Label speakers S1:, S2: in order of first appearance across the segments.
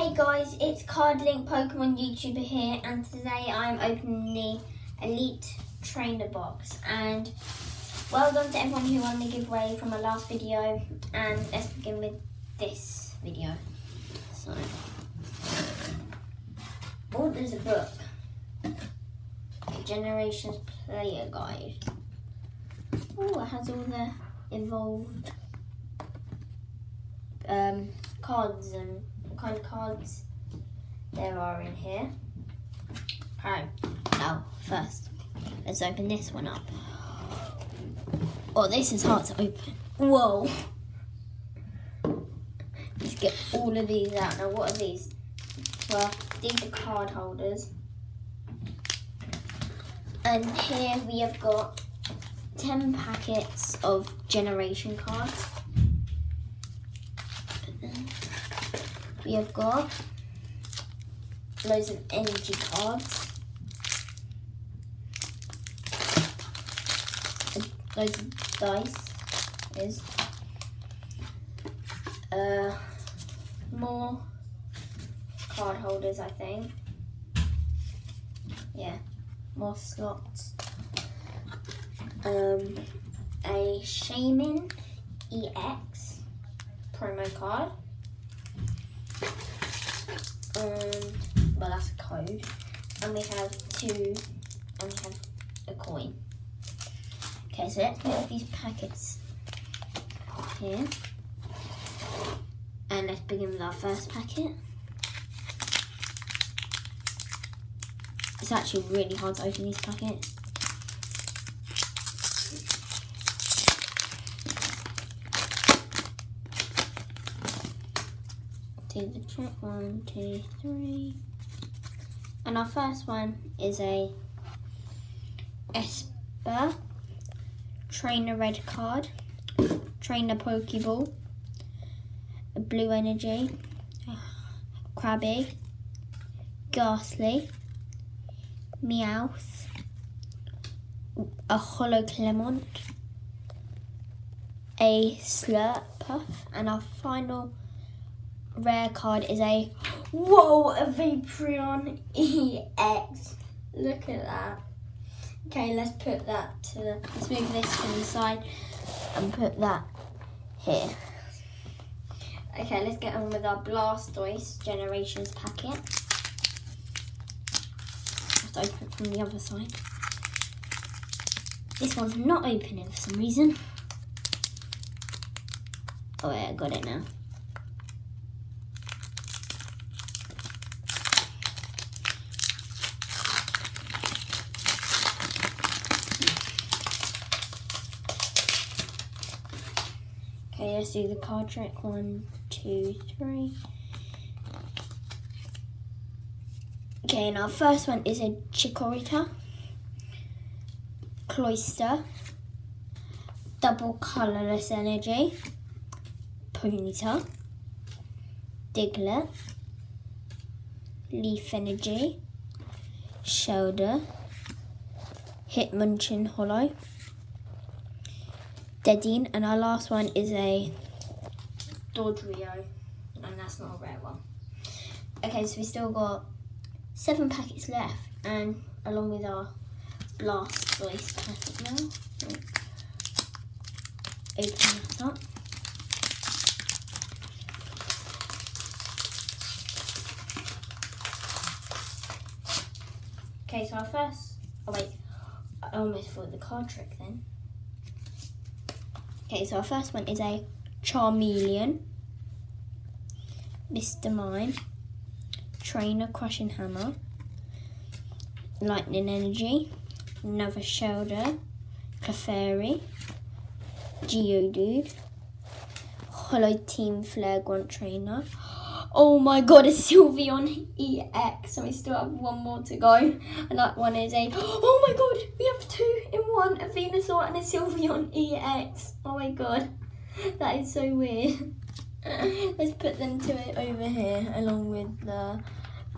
S1: Hey guys, it's Cardlink Pokemon YouTuber here, and today I'm opening the Elite Trainer box. And well done to everyone who won the giveaway from my last video. And let's begin with this video. So, oh, there's a book. Generations Player Guide. Oh, it has all the evolved um, cards and kind of cards there are in here. Alright, now first, let's open this one up. Oh, this is hard to open. Whoa! Let's get all of these out. Now, what are these? Well, these are card holders. And here we have got 10 packets of generation cards. We have got loads of energy cards. Loads of dice is uh, more card holders I think. Yeah, more slots. Um, a Shaymin EX promo card. Um, well, that's a code. And we have two, and we have a coin. Okay, so let's put these packets here. And let's begin with our first packet. It's actually really hard to open these packets. Do the trick. One, two, three. And our first one is a Esper Trainer Red card, Trainer Pokeball, Blue Energy, Krabby, Gastly, Meowth, a Holo Clemont, a Slurpuff, and our final rare card is a whoa a Vaporeon EX. Look at that. Okay, let's put that to the. let's move this to the side and put that here. Okay, let's get on with our Blastoise Generations packet. To open it from the other side. This one's not opening for some reason. Oh yeah, I got it now. Okay, let's do the card trick. One, two, three. Okay, and our first one is a Chikorita, Cloyster, Double Colorless Energy, Ponyta, Diglett, Leaf Energy, Shellder, Hitmonchan Holo, Dedenne, and our last one is a Dodrio, and that's not a rare one. Okay, so we still got seven packets left, and along with our Blastoise packet now. Open that up. Okay, so our first. Oh wait, I almost thought the card trick then. Okay, so our first one is a Charmeleon, Mr. Mime, Trainer Crushing Hammer, Lightning Energy, another Shellder, Clefairy, Geodude, Holo Team Flare Grunt Trainer. Oh my god, a Sylveon EX. And we still have one more to go. And that one is a. Oh my god, we have two in one a Venusaur and a Sylveon EX. Oh my god, that is so weird. Let's put them to it over here along with the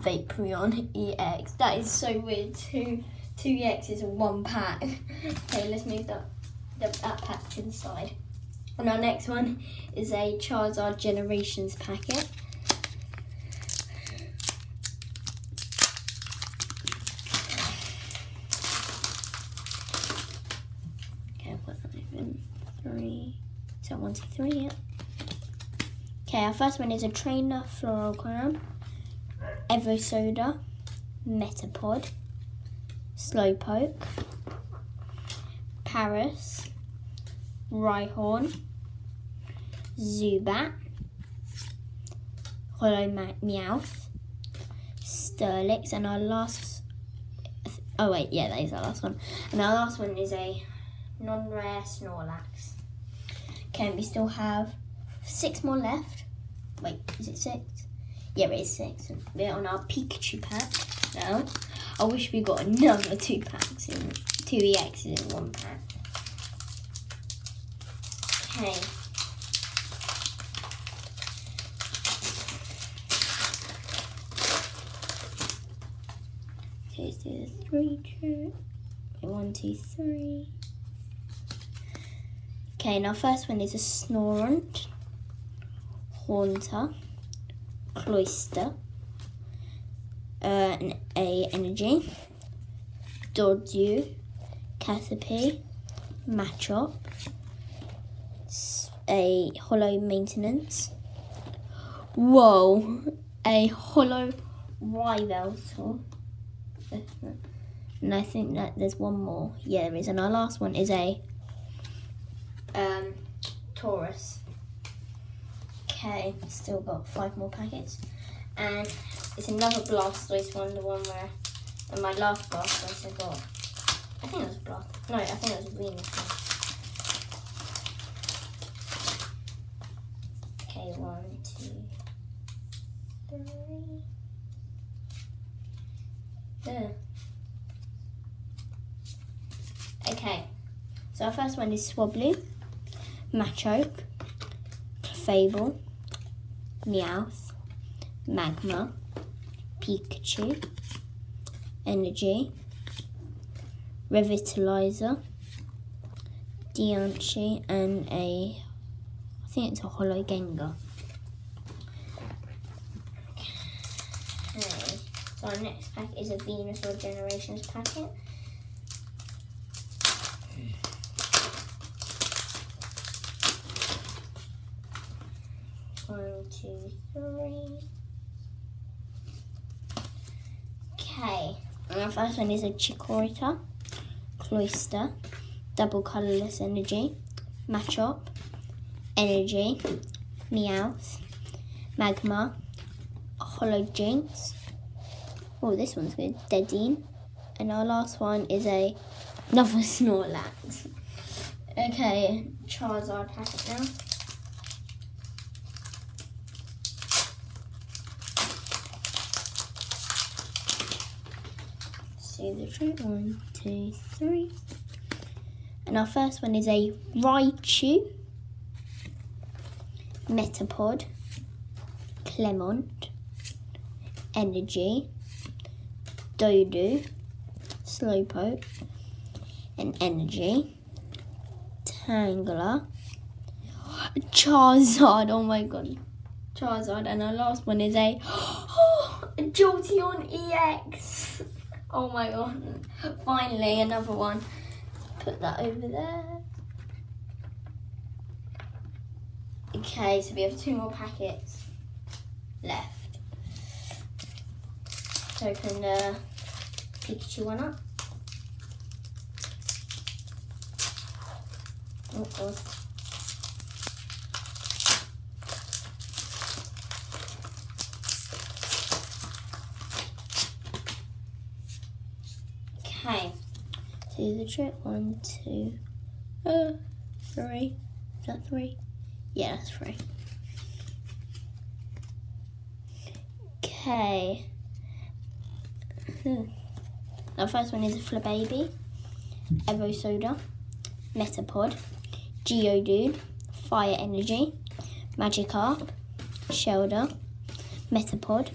S1: Vaporeon EX. That is so weird. Two two EXs in one pack. Okay, let's move that, that, that pack to the side. And our next one is a Charizard Generations packet. one, two, three. Okay, our first one is a trainer floral crown, Evosoda, Metapod, Slowpoke, Paras, Rhyhorn, Zubat, Holo Meowth, Steelix, and our last. Oh wait, yeah, that is our last one. And our last one is a non-rare Snorlax. Okay, we still have six more left. Wait, is it six? Yeah, it is six. We're on our Pikachu pack now. I wish we got another two packs in two EXs in one pack. Okay. Okay, the three two. One, two, three. Okay, now first one is a Snorunt, Haunter, Cloyster, uh, an A Energy, Doduo, Caterpie, Machop, a Holo Maintenance. Whoa, a Holo Yveltal. And I think that there's one more. Yeah, there is. And our last one is a um, Tauros. Okay, still got five more packets. And it's another Blastoise one, the one where, and my last Blastoise I got, I think it was Blast, no, I think it was Venus. Okay, one, two, three. There. Okay, so our first one is Swablu, Machoke, Clefable, Meowth, Magma, Pikachu, Energy, Revitalizer, Diancie, and a, I think it's a Holo Gengar. Okay, so our next pack is a Venusaur Generations packet. One, two, three. Okay, and our first one is a Chikorita, Cloyster, Double Colorless Energy, Machop, Energy, Meowth, Magma, Holo Jynx. Oh, this one's good. Dedenne. And our last one is a another Snorlax. Okay, Charizard packet now. The trick. One, two, three. And our first one is a Raichu, Metapod, Clemont, Energy, Doduo, Slowpoke, and Energy, Tangela, Charizard. Oh my god, Charizard. And our last one is a, a Jolteon EX. Oh my god. Finally, another one. Put that over there. Okay, so we have two more packets left. Open the uh, Pikachu one up. Oh god. Okay. Do the trick. One, two, uh, three. Is that three? Yeah, that's three. Okay. Hmm. The first one is a Flabébé, Evosoda, Metapod, Geodude, Fire Energy, Magikarp, Shellder, Metapod,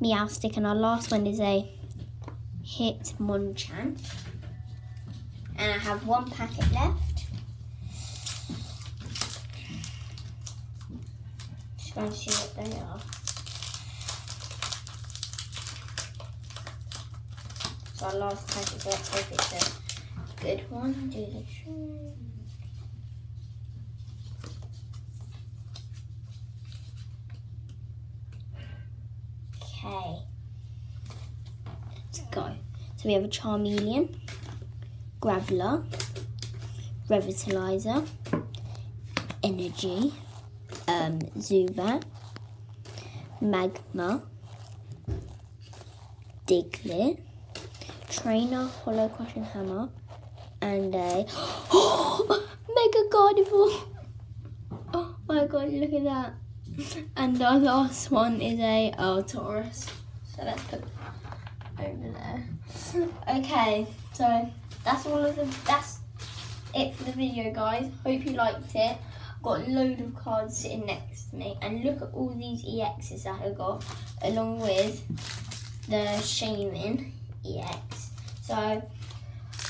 S1: Meowstic, and our last one is a Hitmonchan and I have one packet left. Just going to see what they are. So our last packet left, it's a good one. Do the tree. Okay. Let's go. So we have a Charmeleon. Graveler, Revitalizer, Energy, um, Zubat, Magma, Diglett, Trainer, Holo Crushing Hammer, and a Mega Gardevoir. Oh my god, look at that. And our last one is a oh, Tauros. So let's put over there. Okay, so that's all of the that's it for the video guys. Hope you liked it. Got a load of cards sitting next to me and look at all these EXs that I got along with the Shaymin EX. So I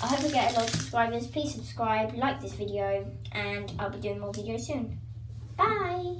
S1: hope I get a lot of subscribers. Please subscribe, like this video, and I'll be doing more videos soon. Bye!